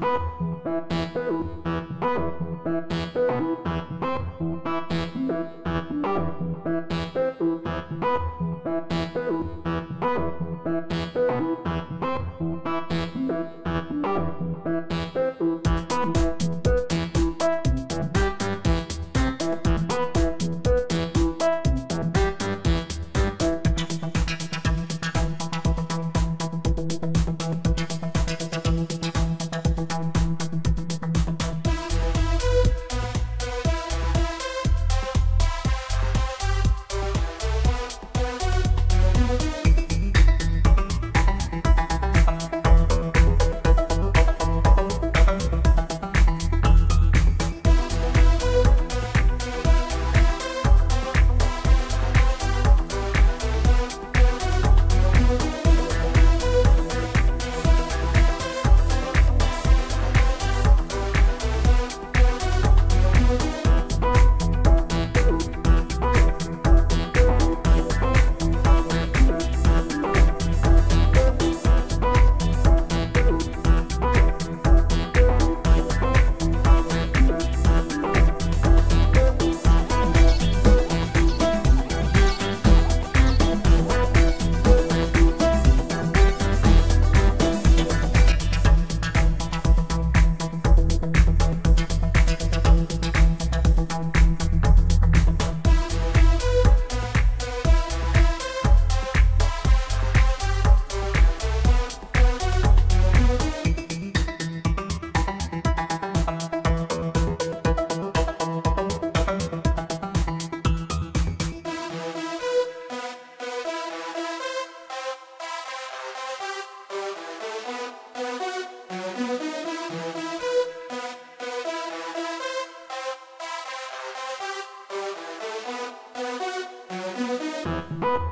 Bye. Thank